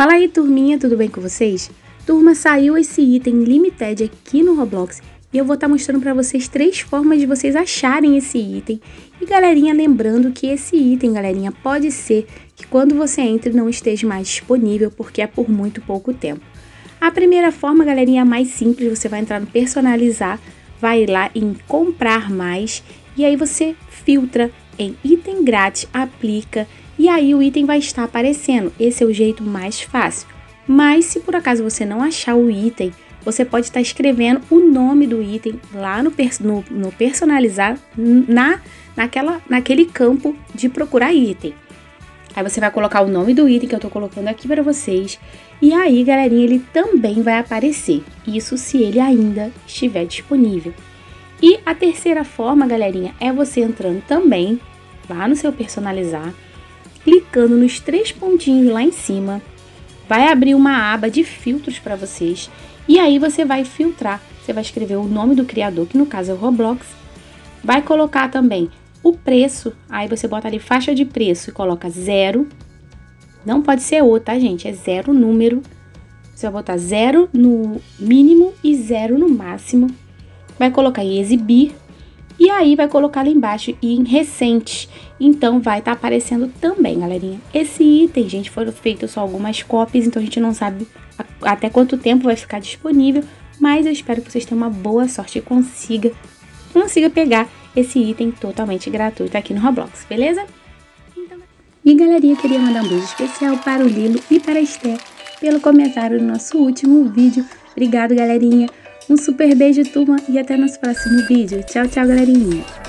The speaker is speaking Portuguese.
Fala aí, turminha, tudo bem com vocês? Turma, saiu esse item limited aqui no Roblox e eu vou estar tá mostrando para vocês três formas de vocês acharem esse item. E galerinha, lembrando que esse item, galerinha, pode ser que quando você entre não esteja mais disponível porque é por muito pouco tempo. A primeira forma, galerinha, é mais simples, você vai entrar no personalizar, vai lá em comprar mais e aí você filtra em item grátis, aplica e aí o item vai estar aparecendo. Esse é o jeito mais fácil. Mas se por acaso você não achar o item, você pode estar escrevendo o nome do item lá no, no, no personalizar, na, naquela, naquele campo de procurar item. Aí você vai colocar o nome do item que eu estou colocando aqui para vocês. E aí, galerinha, ele também vai aparecer. Isso se ele ainda estiver disponível. E a terceira forma, galerinha, é você entrando também lá no seu personalizar, clicando nos três pontinhos lá em cima, vai abrir uma aba de filtros para vocês e aí você vai filtrar. Você vai escrever o nome do criador, que no caso é o Roblox, vai colocar também o preço, aí você bota ali faixa de preço e coloca zero. Não pode ser o, tá, gente? É zero número. Você vai botar zero no mínimo e zero no máximo. Vai colocar em exibir e aí vai colocar lá embaixo e em recente. Então vai estar tá aparecendo também, galerinha. Esse item, gente, foram feitas só algumas cópias, então a gente não sabe até quanto tempo vai ficar disponível. Mas eu espero que vocês tenham uma boa sorte e consiga, consiga pegar esse item totalmente gratuito aqui no Roblox, beleza? E galerinha, queria mandar um beijo especial para o Lilo e para a Esther pelo comentário do nosso último vídeo. Obrigado, galerinha. Um super beijo, turma, e até nosso próximo vídeo. Tchau, tchau, galerinha!